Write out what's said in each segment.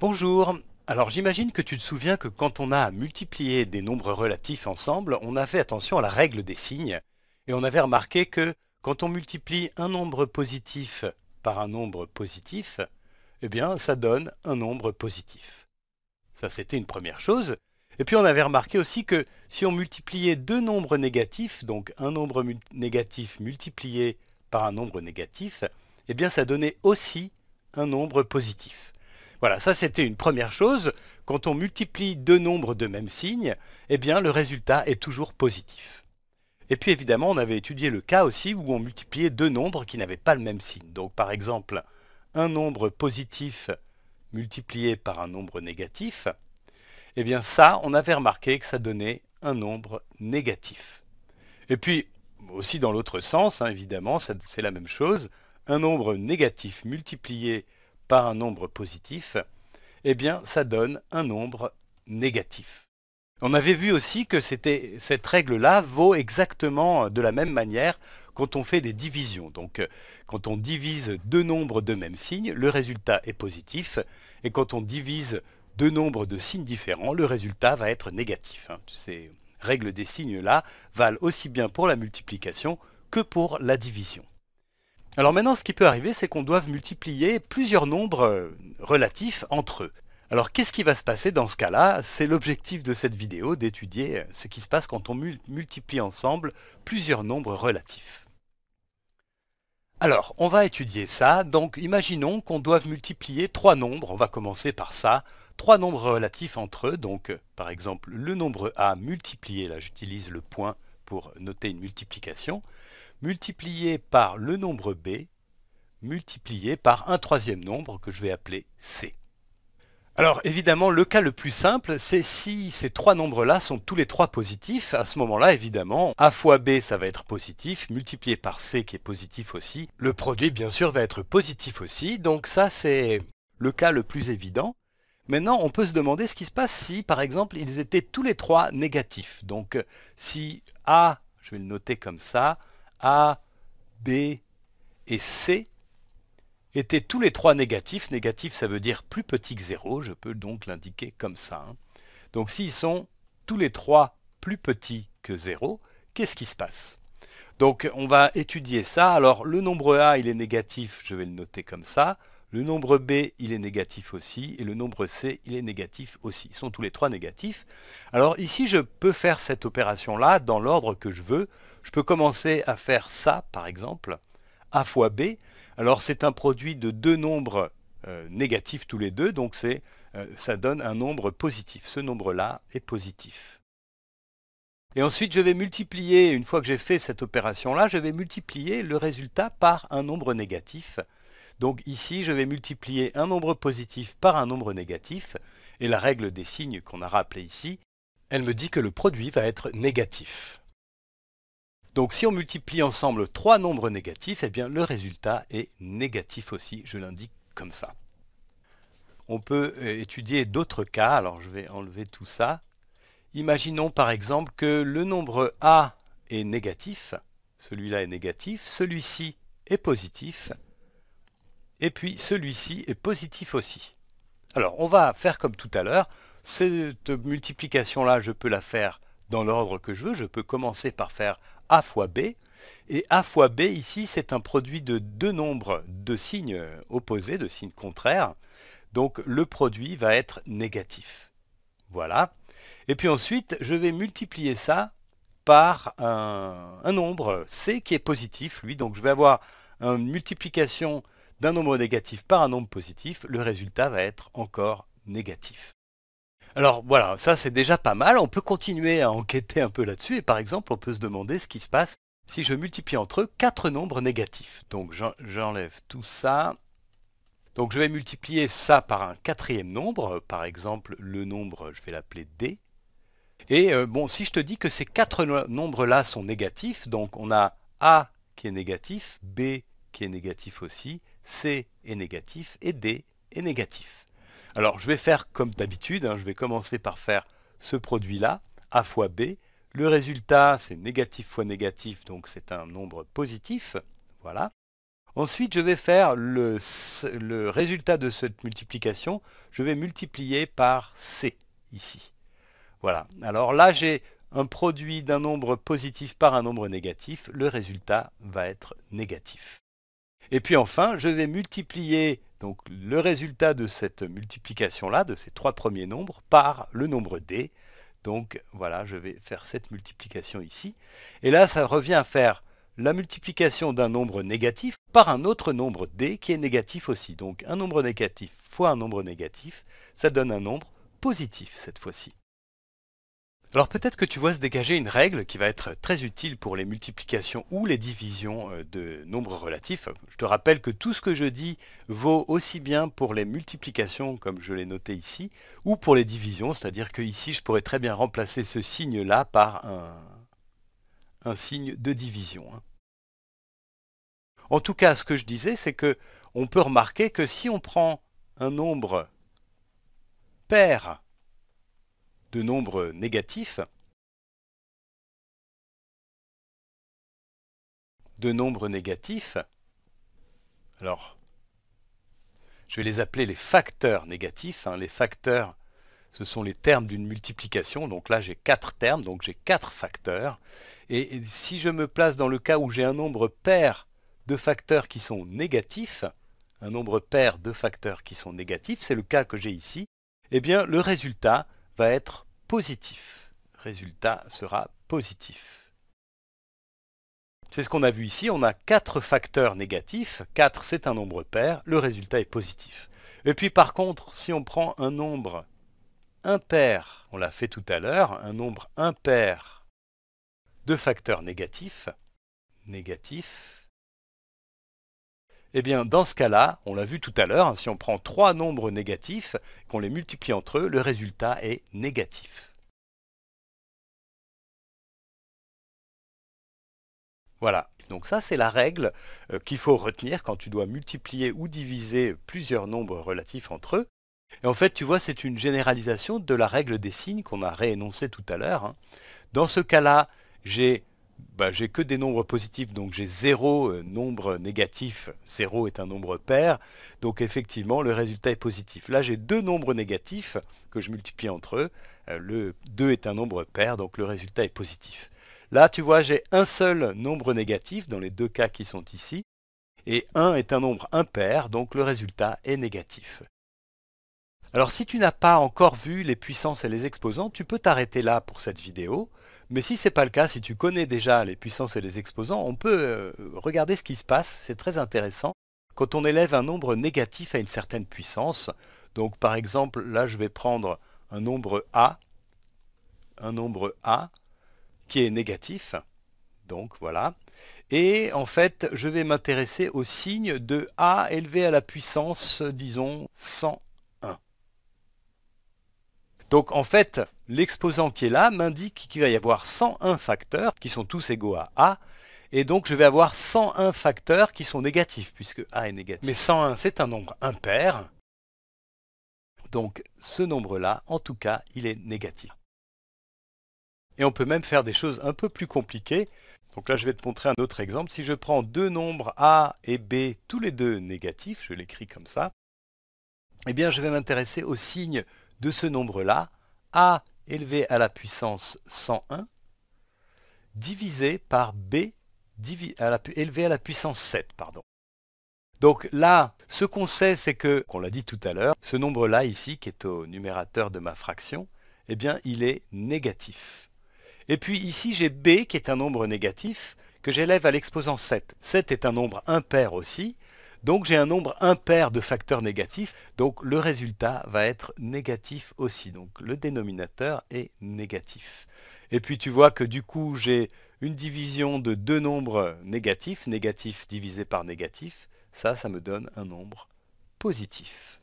Bonjour. Alors j'imagine que tu te souviens que quand on a multiplié des nombres relatifs ensemble, on a fait attention à la règle des signes, et on avait remarqué que quand on multiplie un nombre positif par un nombre positif, eh bien ça donne un nombre positif. Ça c'était une première chose. Et puis on avait remarqué aussi que si on multipliait deux nombres négatifs, donc un nombre négatif multiplié par un nombre négatif, eh bien ça donnait aussi un nombre positif. Voilà, ça c'était une première chose. Quand on multiplie deux nombres de même signe, eh bien le résultat est toujours positif. Et puis évidemment, on avait étudié le cas aussi où on multipliait deux nombres qui n'avaient pas le même signe. Donc par exemple, un nombre positif multiplié par un nombre négatif, eh bien ça, on avait remarqué que ça donnait un nombre négatif. Et puis, aussi dans l'autre sens, hein, évidemment, c'est la même chose. Un nombre négatif multiplié par un nombre positif, eh bien ça donne un nombre négatif. On avait vu aussi que cette règle-là vaut exactement de la même manière quand on fait des divisions. Donc quand on divise deux nombres de même signe, le résultat est positif. Et quand on divise deux nombres de signes différents, le résultat va être négatif. Hein. Ces règles des signes-là valent aussi bien pour la multiplication que pour la division. Alors maintenant, ce qui peut arriver, c'est qu'on doit multiplier plusieurs nombres euh, relatifs entre eux. Alors qu'est-ce qui va se passer dans ce cas-là? C'est l'objectif de cette vidéo, d'étudier euh, ce qui se passe quand on multiplie ensemble plusieurs nombres relatifs. Alors, on va étudier ça. Donc, imaginons qu'on doive multiplier trois nombres. On va commencer par ça. Trois nombres relatifs entre eux. Donc, euh, par exemple, le nombre a multiplié, là j'utilise le point pour noter une multiplication multiplié par le nombre b, multiplié par un troisième nombre que je vais appeler c. Alors évidemment, le cas le plus simple, c'est si ces trois nombres-là sont tous les trois positifs. À ce moment-là, évidemment, a fois b, ça va être positif, multiplié par c qui est positif aussi. Le produit, bien sûr, va être positif aussi. Donc ça, c'est le cas le plus évident. Maintenant, on peut se demander ce qui se passe si, par exemple, ils étaient tous les trois négatifs. Donc si a, je vais le noter comme ça, a, B et C étaient tous les trois négatifs. Négatif, ça veut dire plus petit que 0. Je peux donc l'indiquer comme ça. Hein. Donc s'ils sont tous les trois plus petits que 0, qu'est-ce qui se passe? Donc on va étudier ça. Alors le nombre A, il est négatif, je vais le noter comme ça. Le nombre B, il est négatif aussi, et le nombre C, il est négatif aussi. Ils sont tous les trois négatifs. Alors ici, je peux faire cette opération-là dans l'ordre que je veux. Je peux commencer à faire ça, par exemple, A fois B. Alors c'est un produit de deux nombres euh, négatifs tous les deux, donc euh, ça donne un nombre positif. Ce nombre-là est positif. Et ensuite, je vais multiplier, une fois que j'ai fait cette opération-là, je vais multiplier le résultat par un nombre négatif. Donc ici, je vais multiplier un nombre positif par un nombre négatif, et la règle des signes qu'on a rappelée ici, elle me dit que le produit va être négatif. Donc si on multiplie ensemble trois nombres négatifs, eh bien le résultat est négatif aussi, je l'indique comme ça. On peut euh, étudier d'autres cas, alors je vais enlever tout ça. Imaginons par exemple que le nombre A est négatif, celui-là est négatif, celui-ci est positif, et puis celui-ci est positif aussi. Alors, on va faire comme tout à l'heure. Cette multiplication-là, je peux la faire dans l'ordre que je veux. Je peux commencer par faire A fois B. Et A fois B, ici, c'est un produit de deux nombres de signes opposés, de signes contraires. Donc, le produit va être négatif. Voilà. Et puis ensuite, je vais multiplier ça par un, nombre C qui est positif, lui. Donc, je vais avoir une multiplication d'un nombre négatif par un nombre positif, le résultat va être encore négatif. Alors voilà, ça c'est déjà pas mal, on peut continuer à enquêter un peu là-dessus, et par exemple on peut se demander ce qui se passe si je multiplie entre eux quatre nombres négatifs. Donc j'enlève tout ça. Donc je vais multiplier ça par un quatrième nombre, par exemple le nombre, je vais l'appeler D. Et euh, bon, si je te dis que ces quatre nombres-là sont négatifs, donc on a A qui est négatif, B est négatif aussi, C est négatif et D est négatif. Alors je vais faire comme d'habitude, hein, je vais commencer par faire ce produit-là, A fois B. Le résultat, c'est négatif fois négatif, donc c'est un nombre positif. Voilà. Ensuite, je vais faire le résultat de cette multiplication, je vais multiplier par C, ici. Voilà. Alors là, j'ai un produit d'un nombre positif par un nombre négatif. Le résultat va être négatif. Et puis enfin, je vais multiplier donc, le résultat de cette multiplication-là, de ces trois premiers nombres, par le nombre d. Donc voilà, je vais faire cette multiplication ici. Et là, ça revient à faire la multiplication d'un nombre négatif par un autre nombre d qui est négatif aussi. Donc un nombre négatif fois un nombre négatif, ça donne un nombre positif cette fois-ci. Alors peut-être que tu vois se dégager une règle qui va être très utile pour les multiplications ou les divisions euh, de nombres relatifs. Je te rappelle que tout ce que je dis vaut aussi bien pour les multiplications, comme je l'ai noté ici, ou pour les divisions, c'est-à-dire que ici je pourrais très bien remplacer ce signe-là par un, signe de division. Hein. En tout cas, ce que je disais, c'est que on peut remarquer que si on prend un nombre pair de nombres négatifs, de nombres négatifs, alors je vais les appeler les facteurs négatifs. Hein. Les facteurs, ce sont les termes d'une multiplication. Donc là, j'ai quatre termes, donc j'ai quatre facteurs. Et si je me place dans le cas où j'ai un nombre pair de facteurs qui sont négatifs, un nombre pair de facteurs qui sont négatifs, c'est le cas que j'ai ici, eh bien le résultat va être positif. Résultat sera positif. C'est ce qu'on a vu ici, on a quatre facteurs négatifs, 4 c'est un nombre pair, le résultat est positif. Et puis par contre, si on prend un nombre impair, on l'a fait tout à l'heure, un nombre impair de facteurs négatifs, négatif, eh bien, dans ce cas-là, on l'a vu tout à l'heure, hein, si on prend trois nombres négatifs, qu'on les multiplie entre eux, le résultat est négatif. Voilà, donc ça c'est la règle euh, qu'il faut retenir quand tu dois multiplier ou diviser plusieurs nombres relatifs entre eux. Et en fait, tu vois, c'est une généralisation de la règle des signes qu'on a réénoncé tout à l'heure. Hein. Dans ce cas-là, j'ai bah, j'ai que des nombres positifs, donc j'ai zéro euh, nombre négatif. Zéro est un nombre pair, donc effectivement le résultat est positif. Là j'ai deux nombres négatifs que je multiplie entre eux. Euh, le 2 est un nombre pair, donc le résultat est positif. Là tu vois j'ai un seul nombre négatif dans les deux cas qui sont ici. Et 1 est un nombre impair, donc le résultat est négatif. Alors si tu n'as pas encore vu les puissances et les exposants, tu peux t'arrêter là pour cette vidéo. Mais si ce n'est pas le cas, si tu connais déjà les puissances et les exposants, on peut euh, regarder ce qui se passe, c'est très intéressant. Quand on élève un nombre négatif à une certaine puissance, donc par exemple, là je vais prendre un nombre A, un nombre A qui est négatif, donc voilà. Et en fait, je vais m'intéresser au signe de A élevé à la puissance, disons, 100 donc en fait, l'exposant qui est là m'indique qu'il va y avoir 101 facteurs qui sont tous égaux à A. Et donc je vais avoir 101 facteurs qui sont négatifs, puisque A est négatif. Mais 101, c'est un nombre impair. Donc ce nombre-là, en tout cas, il est négatif. Et on peut même faire des choses un peu plus compliquées. Donc là, je vais te montrer un autre exemple. Si je prends deux nombres A et B, tous les deux négatifs, je l'écris comme ça, eh bien je vais m'intéresser au signe de ce nombre-là, a élevé à la puissance 101, divisé par b élevé à la puissance 7. Pardon. Donc là, ce qu'on sait, c'est que, qu'on l'a dit tout à l'heure, ce nombre-là ici, qui est au numérateur de ma fraction, eh bien, il est négatif. Et puis ici, j'ai b, qui est un nombre négatif, que j'élève à l'exposant 7. 7 est un nombre impair aussi, donc j'ai un nombre impair de facteurs négatifs, donc le résultat va être négatif aussi. Donc le dénominateur est négatif. Et puis tu vois que du coup j'ai une division de deux nombres négatifs, négatif divisé par négatif, ça, ça me donne un nombre positif.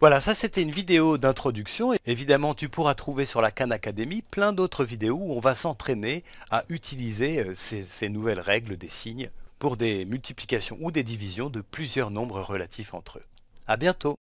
Voilà, ça c'était une vidéo d'introduction. Évidemment, tu pourras trouver sur la Khan Academy plein d'autres vidéos où on va s'entraîner à utiliser euh, ces, ces nouvelles règles des signes pour des multiplications ou des divisions de plusieurs nombres relatifs entre eux. A bientôt